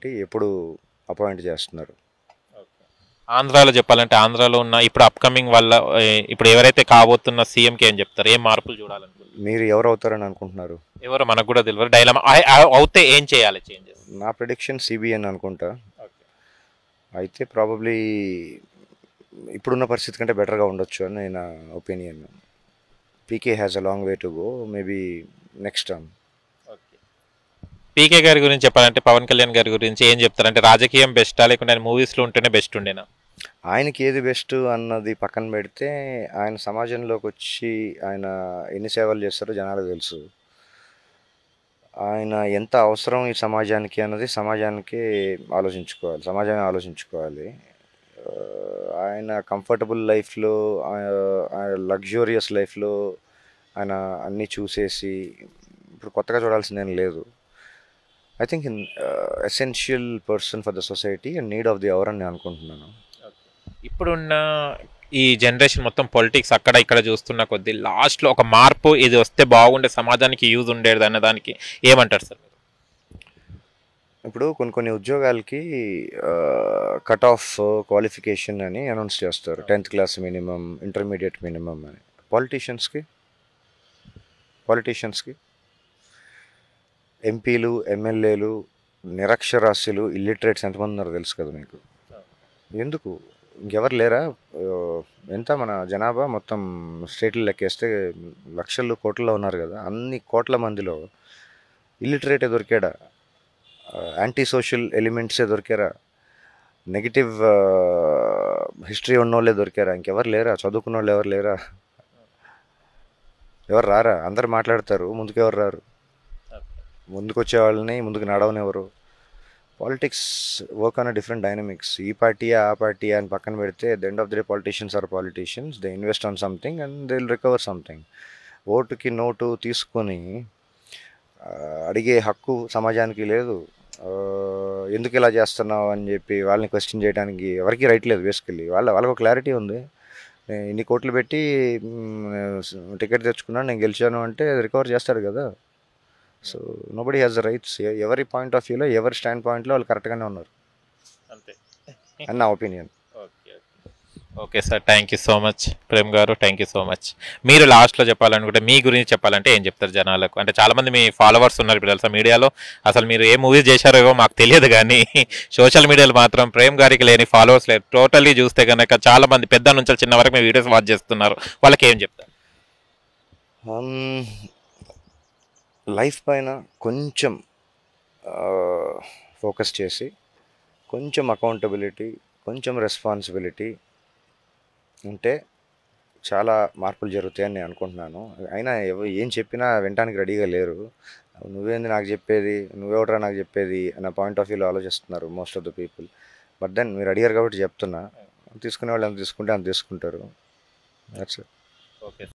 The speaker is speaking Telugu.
ఏంటి ఎప్పుడు అపాయింట్ చేస్తున్నారు. ఆంధ్రాలో చెప్పాలంటే ఆంధ్రాలో ఉన్న ఇప్పుడు అప్కమింగ్ వల్ల ఇప్పుడు ఎవరైతే కాబోతున్న సీఎంకి ఏం చెప్తారు? ఏం మార్పులు చూడాలనుకుంటున్నారు? మీరు ఎవరు అవుతారని అనుకుంటున్నారు? ఎవరో మనకు కూడా తెలియదు. డైలమా అవుతే ఏం చేయాలి చేంజెస్? నా ప్రిడిక్షన్ సిబిఎన్ అనుకుంటా. అయితే ప్రాబబ్లీ ఇప్పుడున్న పరిస్థితి కంటే బెటర్గా ఉండొచ్చు అని నా opinion. PK has a long way to go. Maybe next term. PK గారి గురించి చెప్పాలంటే పవన్ కళ్యాణ్ గారి గురించి ఏం చెప్తారు అంటే రాజకీయం బెస్టా? లేకుంటే ఆయన మూవీస్లో ఉంటేనే బెస్ట్ ఉండేనా? ఆయనకి ఏది బెస్ట్ అన్నది పక్కన పెడితే ఆయన సమాజంలోకి వచ్చి ఆయన ఎన్ని సేవలు చేస్తారో జనాలకు తెలుసు. ఆయన ఎంత అవసరం ఈ సమాజానికి అన్నది సమాజానికి ఆలోచించుకోవాలి సమాజమే ఆలోచించుకోవాలి. ఆయన కంఫర్టబుల్ లైఫ్లో ఆయన లగ్జూరియస్ లైఫ్లో ఆయన అన్నీ చూసేసి ఇప్పుడు కొత్తగా చూడాల్సిందేం లేదు. I think essential person for the society and need of the hour అని నేను అనుకుంటున్నాను. ఇప్పుడున్న ఈ జనరేషన్ మొత్తం పొలిటిక్స్ అక్కడ ఇక్కడ చూస్తున్న కొద్దీ లాస్ట్లో ఒక మార్పు ఇది వస్తే బాగుండే సమాజానికి యూజ్ ఉండేది అన్న దానికి ఏమంటారు సార్ ఇప్పుడు కొన్ని కొన్ని ఉద్యోగాలకి కట్ ఆఫ్ క్వాలిఫికేషన్ అని అనౌన్స్ చేస్తారు. Tenth class minimum intermediate minimum అని. పాలిటీషియన్స్కి పాలిటీషియన్స్కి ఎంపీలు ఎమ్మెల్యేలు నిరక్షరాస్యులు ఇల్లిటరేట్స్ ఎంతమంది ఉన్నారో తెలుసు కదా మీకు? ఎందుకు? ఇంకెవరు లేరా? ఎంత మన జనాభా? మొత్తం స్టేట్లు లెక్కేస్తే లక్షలు కోట్లలో ఉన్నారు కదా. అన్ని కోట్ల మందిలో ఇల్లిటరేటే దొరికాడా? యాంటీ సోషల్ ఎలిమెంట్సే దొరికారా? నెగిటివ్ హిస్టరీ ఉన్నోళ్ళే దొరికారా? ఇంకెవరు లేరా? చదువుకున్న వాళ్ళు ఎవరు లేరా? ఎవరు రారా? అందరు మాట్లాడతారు. ముందుకు ఎవరు రారు? ముందుకొచ్చే వాళ్ళని ముందుకు నడవనివ్వరు. Politics work on different dynamics ఈ పార్టీ ఆ పార్టీ అని పక్కన పెడితే the end of the day politicians are politicians they invest on something and they will recover something ఓటుకి నోటు తీసుకొని అడిగే హక్కు సమాజానికి లేదు. ఎందుకు ఇలా చేస్తున్నావు అని చెప్పి వాళ్ళని క్వశ్చన్ చేయడానికి ఎవరికి రైట్ లేదు బేసికల్లీ వాళ్ళ వాళ్ళకు క్లారిటీ ఉంది. ఇన్ని కోట్లు పెట్టి టికెట్ తెచ్చుకున్నాను నేను గెలిచాను అంటే రికవర్ చేస్తాడు కదా. సో నోబడి హ్యాస్ రైట్స్ ఎవరి పాయింట్ ఆఫ్ వ్యూలో ఎవరి స్టాండ్ పాయింట్లో వాళ్ళు కరెక్ట్గానే ఉన్నారు. అంతే. అని నా opinion okay okay sir thank you so much Prem గారు థ్యాంక్ యూ సో మచ్ మీరు లాస్ట్లో చెప్పాలనుకుంటే మీ గురించి చెప్పాలంటే ఏం చెప్తారు జనాలకు? అంటే చాలా మంది మీ ఫాలోవర్స్ ఉన్నారు ఇప్పుడు తెలుసా మీడియాలో. అసలు మీరు ఏ మూవీస్ చేశారో మాకు తెలియదు కానీ సోషల్ మీడియాలో మాత్రం ప్రేమ్ గారికి లేని ఫాలోవర్స్ లేరు. టోటల్లీ చూస్తే కనుక చాలా మంది పెద్ద నుంచి చిన్న వరకు మీ వీడియోస్ వాచ్ చేస్తున్నారు. వాళ్ళకి ఏం చెప్తారు? లైఫ్ పైన కొంచెం ఫోకస్ చేసి కొంచెం అకౌంటబిలిటీ కొంచెం రెస్పాన్సిబిలిటీ ఉంటే చాలా మార్పులు జరుగుతాయని నేను అనుకుంటున్నాను. అయినా ఏం చెప్పినా వినడానికి రెడీగా లేరు. నువ్వేంది నాకు చెప్పేది నువ్వెవడరా నాకు చెప్పేది అన్న పాయింట్ ఆఫ్ వ్యూలో ఆలోచిస్తున్నారు most of the people but then మీరు అడిగారు కాబట్టి చెప్తున్నా. తీసుకునే వాళ్ళు ఎంత తీసుకుంటే అంత తీసుకుంటారు. That's okay